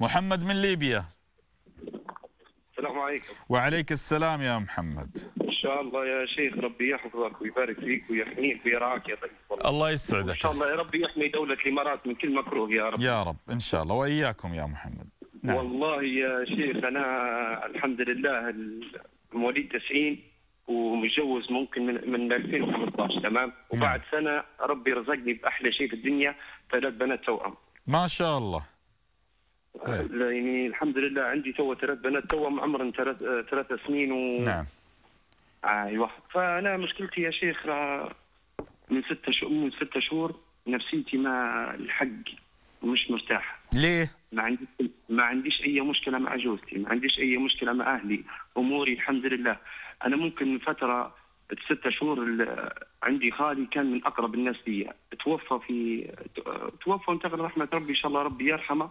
محمد من ليبيا. السلام عليكم. وعليك السلام يا محمد. إن شاء الله يا شيخ ربي يحفظك ويبارك فيك ويحميك ويرعاك يا طيب. الله إن يسعدك شاء الله يا رب يحمي دولة الإمارات من كل مكروه يا رب. يا رب إن شاء الله. وإياكم يا محمد. نعم. والله يا شيخ أنا الحمد لله مواليد 90 ومتجوز ممكن من من 2015 تمام؟ وبعد سنة ربي رزقني بأحلى شيء في الدنيا ثلاث بنات توأم. ما شاء الله. يعني الحمد لله عندي تو ثلاث بنات توأم عمرهم ثلاث آه، ثلاث سنين و نعم. أيوه. فأنا مشكلتي يا شيخ آه، من ستة شهور من ستة شهور نفسيتي ما الحق مش مرتاحه ليه؟ ما عنديش ما عنديش أي مشكلة مع جوزتي ما عنديش أي مشكلة مع أهلي أموري الحمد لله. أنا ممكن من فترة ستة شهور عندي خالي كان من أقرب الناس لي توفى في توفى وانتقل رحمة ربي إن شاء الله ربي يرحمه.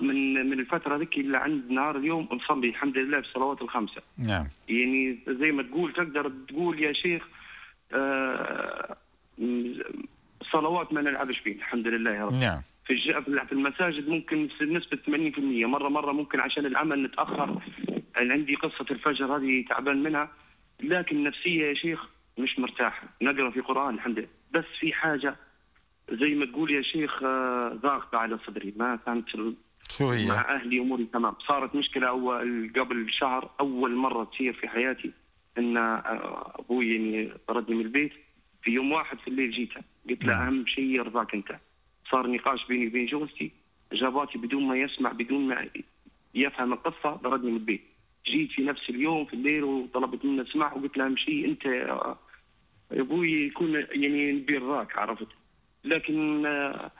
من من الفترة ذيك اللي عند نهار اليوم نصلي الحمد لله في الصلوات الخمسة. نعم. يعني زي ما تقول تقدر تقول يا شيخ آه، صلوات ما نلعبش فيه الحمد لله يا رب. نعم. في في المساجد ممكن نسبة 80% مرة مرة ممكن عشان العمل نتأخر أنا عندي قصة الفجر هذه تعبان منها لكن نفسية يا شيخ مش مرتاحة. نقرأ في قرآن الحمد لله. بس في حاجة زي ما تقول يا شيخ آه، ضاغطة على صدري. ما كانت شو هي مع أهلي أموري تمام. صارت مشكلة أول قبل شهر أول مرة تصير في حياتي أن آه، أبوي يعني طردني من البيت. في يوم واحد في الليل جيته. قلت له أهم شيء يرضاك أنت. صار نقاش بيني وبين جوزتي. جاباتي بدون ما يسمع بدون ما يفهم القصة طردني من البيت. جيت في نفس اليوم في الليل وطلبت منه اسمع وقلت له أهم شيء أنت يا يا أبوي يكون يعني نبي رضاك عرفت. لكن آه،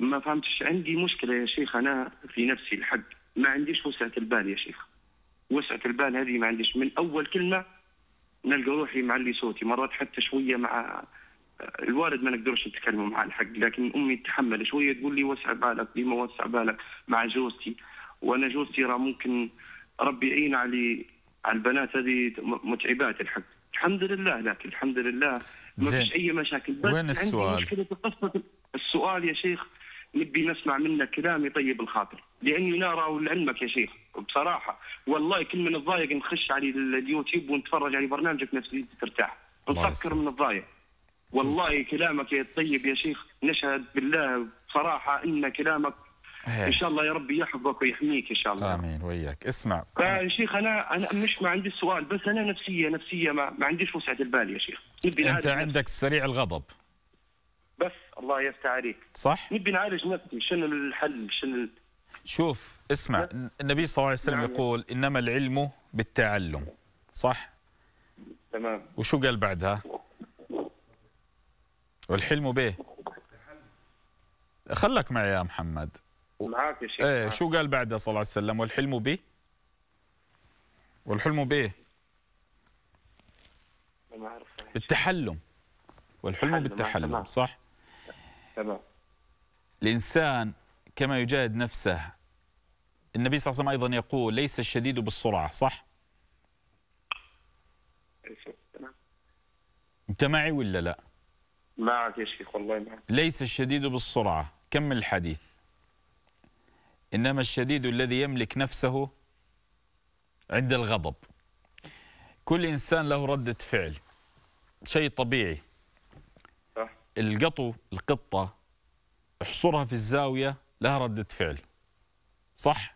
ما فهمتش. عندي مشكلة يا شيخ أنا في نفسي الحق ما عنديش وسعة البال يا شيخ. وسعة البال هذه ما عنديش. من أول كلمة نلقى روحي معلي صوتي. مرات حتى شوية مع الوالد ما نقدرش نتكلم مع الحق لكن أمي تحمل. شوية تقول لي وسع بالك ديما وسع بالك مع جوزتي. وأنا جوزتي راه ممكن ربي يعين علي على البنات هذه متعبات الحق. الحمد لله لكن الحمد لله ما. فيش أي مشاكل. بس وين السؤال؟ عندي مشكلة قصة السؤال يا شيخ. نبي نسمع منك كلام يطيب الخاطر. لأني نرى لعلمك يا شيخ بصراحة. والله كل من الضايق نخش على اليوتيوب ونتفرج على برنامجك نفسيتي ترتاح. يسلمك. من الضايق. والله كلامك يا طيب يا شيخ. نشهد بالله بصراحة إن كلامك إيه. إن شاء الله يا ربي يحفظك ويحميك إن شاء الله. آمين وإياك. اسمع. فيا شيخ أنا أنا مش ما عندي السؤال بس أنا نفسيه نفسية ما, ما عنديش وسعة البال يا شيخ. نفسي. عندك سريع الغضب. بس الله يفتح عليك. صح؟ نبي نعالج نفسي. شنو الحل؟ شنو شوف اسمع النبي صلى الله عليه وسلم نعم. يقول إنما العلم بالتعلم. صح؟ تمام. وشو قال بعدها؟ والحلم به. خلك معي يا محمد. معاك يا شيخ إيه. شو قال بعدها صلى الله عليه وسلم؟ والحلم به؟ والحلم به؟ ما أعرف. بالتحلم. والحلم تحلم، بالتحلم. صح؟ تمام. الإنسان كما يجاهد نفسه النبي صلى الله عليه وسلم أيضا يقول ليس الشديد بالسرعة صح؟ تمام أنت معي ولا لا؟ معك يا شيخ والله معك. ليس الشديد بالسرعة. كمل الحديث؟ إنما الشديد الذي يملك نفسه عند الغضب. كل إنسان له ردة فعل شيء طبيعي. القطو القطة احصرها في الزاوية لها ردة فعل. صح؟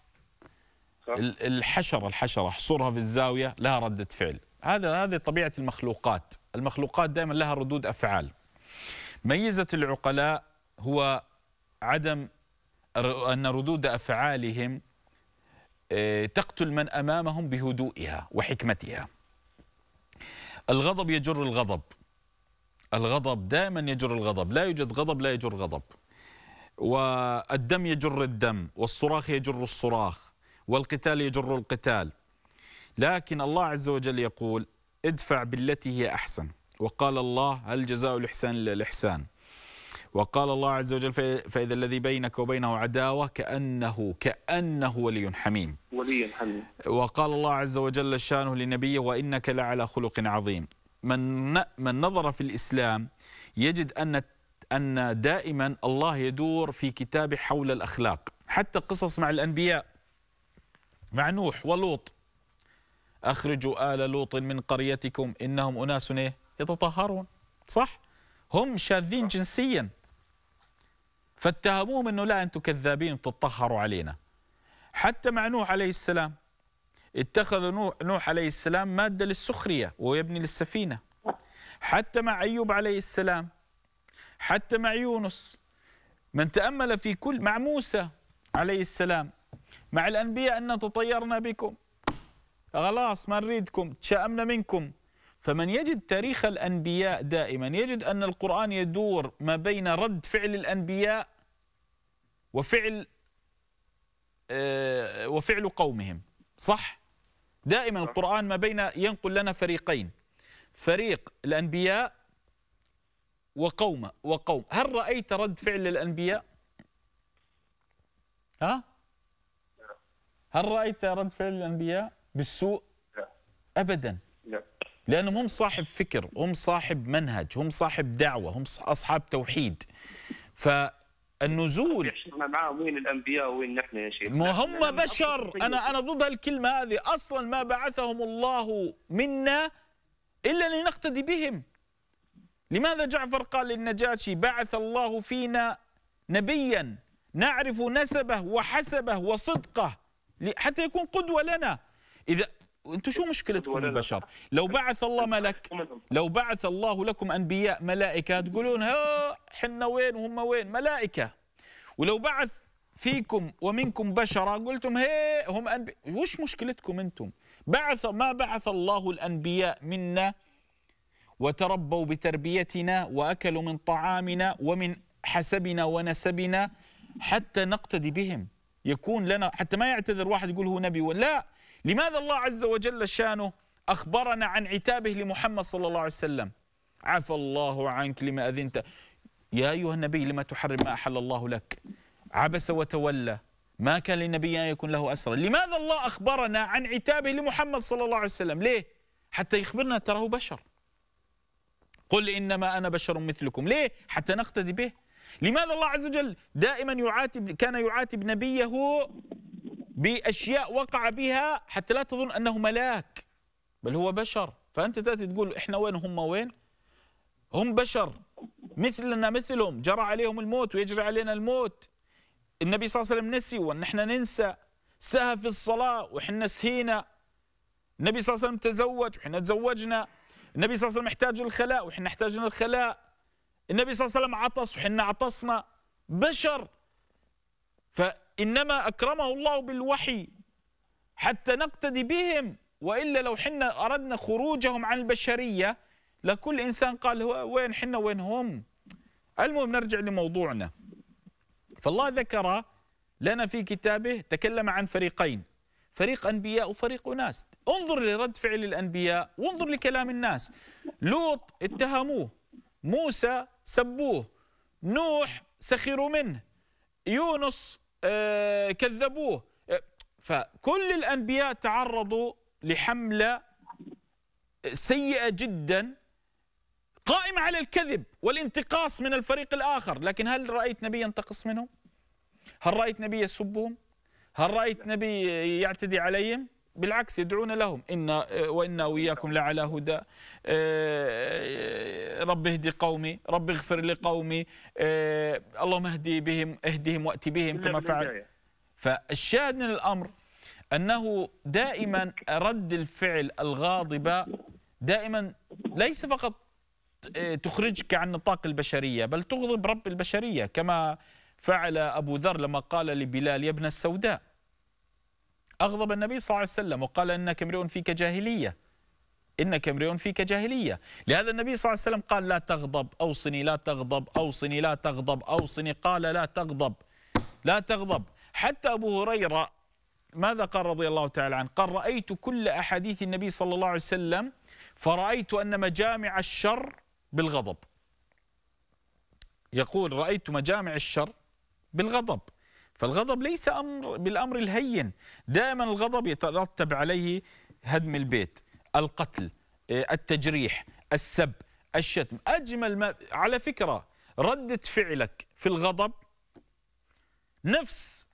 صح. ال- الحشرة الحشرة احصرها في الزاوية لها ردة فعل. هذا هذه طبيعة المخلوقات. المخلوقات دائما لها ردود أفعال. ميزة العقلاء هو عدم أن ردود أفعالهم آه، تقتل من أمامهم بهدوئها وحكمتها. الغضب يجر الغضب. الغضب دائما يجر الغضب لا يوجد غضب لا يجر غضب والدم يجر الدم والصراخ يجر الصراخ والقتال يجر القتال. لكن الله عز وجل يقول ادفع بالتي هي أحسن. وقال الله هل جزاء الإحسان إلا الإحسان؟ وقال الله عز وجل "فإ- فإذا الذي بينك وبينه عداوة كأنه كأنه ولي حميم. ولي الحمد وقال الله عز وجل شانه لنبيه وإنك لعلى خلق عظيم. من من نظر في الإسلام يجد أن أن دائما الله يدور في كتابه حول الأخلاق. حتى قصص مع الأنبياء. مع نوح ولوط. أخرجوا آل لوط من قريتكم إنهم أناس إيه؟ يتطهرون. صح؟ هم شاذين جنسيا. فاتهموهم أنه لا أنتم كذابين تطهروا علينا. حتى مع نوح عليه السلام. اتخذ نوح, عليه السلام مادة للسخرية ويبني للسفينة. حتى مع أيوب عليه السلام حتى مع يونس من تأمل في كل مع موسى عليه السلام مع الأنبياء أن تطيرنا بكم. خلاص ما نريدكم تشاءمنا منكم. فمن يجد تاريخ الأنبياء دائما يجد أن القرآن يدور ما بين رد فعل الأنبياء وفعل آه، وفعل قومهم. صح؟ دائما القرآن ما بين ينقل لنا فريقين. فريق الأنبياء وقوم وقوم. هل رأيت رد فعل الأنبياء؟ ها؟ هل رأيت رد فعل الأنبياء بالسوء؟ أبدا. لأنهم هم صاحب فكر هم صاحب منهج هم صاحب دعوة هم أصحاب توحيد. فالنزول يحشرنا معاهم وين الأنبياء وين نحن يا شيخ. ما هم بشر. أنا أنا ضد الكلمة هذه. أصلا ما بعثهم الله منا إلا لنقتدي بهم. لماذا جعفر قال للنجاشي بعث الله فينا نبيا؟ نعرف نسبه وحسبه وصدقه. حتى يكون قدوة لنا. إذا أنتم شو مشكلتكم. البشر؟ لو بعث الله ملك. لو بعث الله لكم أنبياء ملائكة تقولون ها حنا وين وهم وين؟ ملائكة. ولو بعث فيكم ومنكم بشرا قلتم هي هم أنبي... وش مشكلتكم أنتم؟ بعث ما بعث الله الأنبياء منا وتربوا بتربيتنا وأكلوا من طعامنا ومن حسبنا ونسبنا حتى نقتدي بهم. يكون لنا حتى ما يعتذر واحد يقول هو نبي ولا. لا لماذا الله عز وجل شانه أخبرنا عن عتابه لمحمد صلى الله عليه وسلم؟ عفى الله عنك لما أذنت. يا أيها النبي لما تحرم ما أحل الله لك؟ عبس وتولى. ما كان للنبي أن يكون له أسرى. لماذا الله أخبرنا عن عتابه لمحمد صلى الله عليه وسلم؟ ليه؟ حتى يخبرنا تراه بشر. قل إنما أنا بشر مثلكم. ليه؟ حتى نقتدي به. لماذا الله عز وجل دائما يعاتب كان يعاتب نبيه بأشياء وقع بها حتى لا تظن أنه ملاك بل هو بشر. فأنت تأتي تقول إحنا وين؟ هم وين؟ هم بشر. مثلنا مثلهم. جرى عليهم الموت ويجري علينا الموت. النبي صلى الله عليه وسلم نسي وان إحنا ننسى. سهى في الصلاة وإحنا سهينا النبي صلى الله عليه وسلم تزوج وإحنا تزوجنا. النبي صلى الله عليه وسلم احتاج الخلاء وإحنا احتاجنا الخلاء النبي صلى الله عليه وسلم عطس وإحنا عطسنا. بشر. فإنما أكرمه الله بالوحي حتى نقتدي بهم وإلا لو حنا أردنا خروجهم عن البشرية لكل إنسان قال وين حنا وين هم؟ المهم نرجع لموضوعنا. فالله ذكر لنا في كتابه تكلم عن فريقين فريق أنبياء وفريق ناس. انظر لرد فعل الأنبياء وانظر لكلام الناس. لوط اتهموه موسى سبوه نوح سخروا منه يونس كذبوه آه، فكل الأنبياء تعرضوا لحملة سيئة جدا قائمة على الكذب والانتقاص من الفريق الآخر لكن هل رأيت نبي ينتقص منهم؟ هل رأيت نبي يسبهم؟ هل رأيت نبي يعتدي عليهم؟ بالعكس يدعون لهم. إن وإنا وإياكم لعلى هدى. آه، رب اهدي قومي رب اغفر لقومي. آه، اللهم اهدي بهم اهدهم وأتي بهم كما فعل. فالشاهد من الأمر أنه دائما رد الفعل الغاضبة دائما ليس فقط آه، تخرجك عن نطاق البشرية بل تغضب رب البشرية. كما فعل أبو ذر لما قال لبلال يا ابن السوداء أغضب النبي صلى الله عليه وسلم وقال إنك امرئ فيك جاهلية. إنك امرئ فيك جاهلية. لهذا النبي صلى الله عليه وسلم قال لا تغضب أوصني لا تغضب أوصني لا تغضب أوصني قال لا تغضب لا تغضب. حتى أبو هريرة ماذا قال رضي الله تعالى عنه؟ قال رأيت كل أحاديث النبي صلى الله عليه وسلم فرأيت أن مجامع الشر بالغضب. يقول رأيت مجامع الشر بالغضب. فالغضب ليس أمر بالأمر الهين. دائما الغضب يترتب عليه هدم البيت القتل آه، التجريح السب الشتم. أجمل ما على فكرة ردة فعلك في الغضب نفس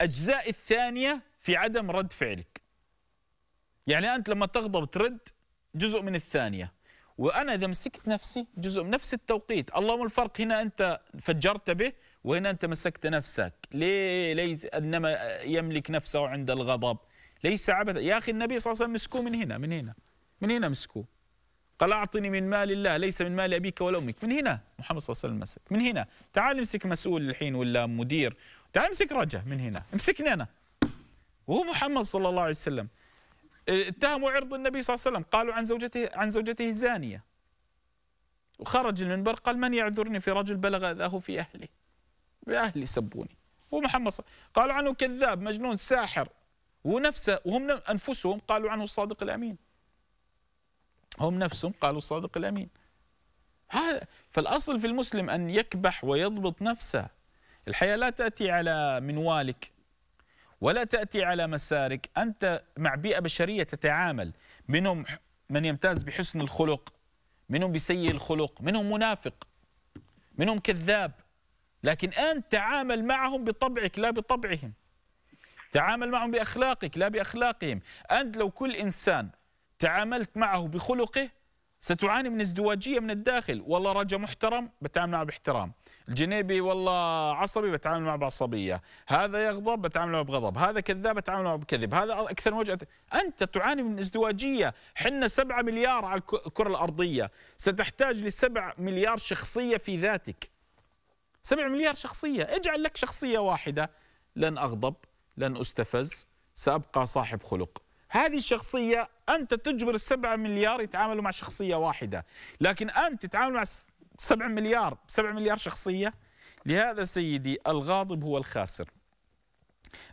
الأجزاء الثانية في عدم رد فعلك. يعني أنت لما تغضب ترد جزء من الثانية وأنا إذا مسكت نفسي جزء من نفس التوقيت. اللهم الفرق هنا أنت فجرت به وهنا أنت مسكت نفسك؟ ليه ليس إنما يملك نفسه عند الغضب؟ ليس عبثا يا أخي النبي صلى الله عليه وسلم مسكوه من هنا من هنا من هنا مسكوه. قال أعطني من مال الله ليس من مال أبيك ولا أمك. من هنا محمد صلى الله عليه وسلم مسك. من هنا. تعال امسك مسؤول الحين ولا مدير. تعال امسك رجع من هنا. امسكني أنا. وهو محمد صلى الله عليه وسلم. اتهموا عرض النبي صلى الله عليه وسلم. قالوا عن زوجته عن زوجته زانية وخرج المنبر قال من يعذرني في رجل بلغ أذاه في أهله. بأهلي سبوني هو محمد صلى قالوا عنه كذاب مجنون ساحر. ونفسه وهم أنفسهم قالوا عنه الصادق الأمين. هم نفسهم قالوا الصادق الأمين. هذا فالأصل في المسلم أن يكبح ويضبط نفسه. الحياة لا تأتي على منوالك ولا تأتي على مسارك. أنت مع بيئة بشرية تتعامل. منهم من يمتاز بحسن الخلق منهم بسيء الخلق منهم منافق منهم كذاب. لكن أنت تعامل معهم بطبعك لا بطبعهم. تعامل معهم بأخلاقك لا بأخلاقهم. أنت لو كل إنسان تعاملت معه بخلقه ستعاني من ازدواجية من الداخل. والله رجل محترم بتعامل معه باحترام. الجنيبي والله عصبي بتعامل معه بعصبية. هذا يغضب بتعامل معه بغضب. هذا كذاب بتعامل معه بكذب. هذا أكثر من وجهة أنت تعاني من ازدواجية. حنا سبعة مليار على الكرة الأرضية. ستحتاج لسبع مليار شخصية في ذاتك. سبع مليار شخصية. اجعل لك شخصية واحدة. لن أغضب لن أستفز سأبقى صاحب خلق. هذه الشخصية أنت تجبر السبعة مليار يتعاملوا مع شخصية واحدة. لكن أنت تتعامل مع سبع مليار سبع مليار شخصية. لهذا سيدي الغاضب هو الخاسر.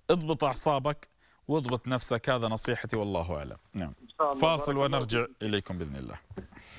اضبط أعصابك واضبط نفسك. هذا نصيحتي والله أعلم. نعم. فاصل ونرجع إليكم بإذن الله.